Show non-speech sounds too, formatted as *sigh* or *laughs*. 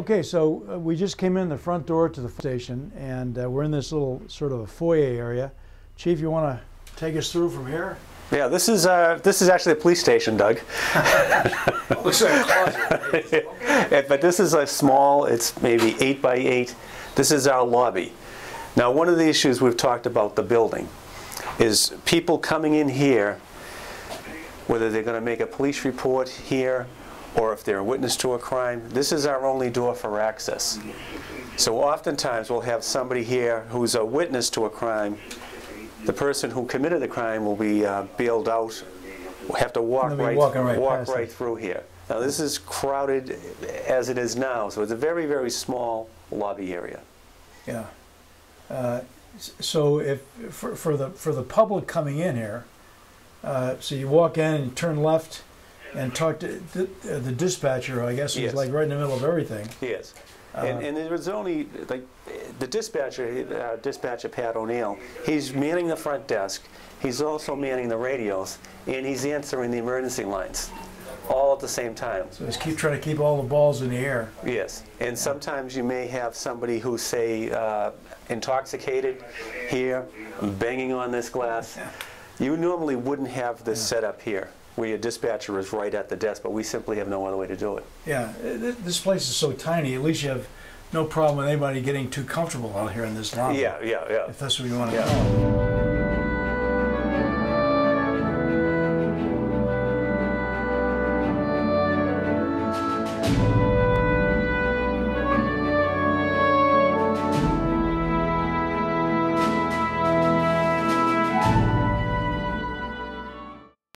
Okay, so uh, we just came in the front door to the station, and uh, we're in this little sort of a foyer area. Chief, you want to take us through from here? Yeah, this is uh, this is actually a police station, Doug. *laughs* Looks like a closet. Uh, *laughs* but this is a small. It's maybe eight by eight. This is our lobby. Now, one of the issues we've talked about the building is people coming in here, whether they're going to make a police report here or if they're a witness to a crime. This is our only door for access. So oftentimes we'll have somebody here who's a witness to a crime. The person who committed the crime will be uh, bailed out, will have to walk right, right walk right it. through here. Now this is crowded as it is now, so it's a very, very small lobby area. Yeah. Uh, So if, for, for the, for the public coming in here, uh, so you walk in and turn left and talk to the, uh, the dispatcher, I guess, is Yes. like right in the middle of everything. Yes. Uh, And, and there was only, like, the dispatcher, uh, dispatcher Pat O'Neill, he's manning the front desk, he's also manning the radios, and he's answering the emergency lines, all at the same time. So just keep trying to keep all the balls in the air. Yes, and sometimes you may have somebody who's, say, uh, intoxicated here, banging on this glass. You normally wouldn't have this set up here, where your dispatcher is right at the desk, but we simply have no other way to do it. Yeah, this place is so tiny. At least you have no problem with anybody getting too comfortable out here in this lobby. Yeah, yeah, yeah. If that's what you want to yeah. Know.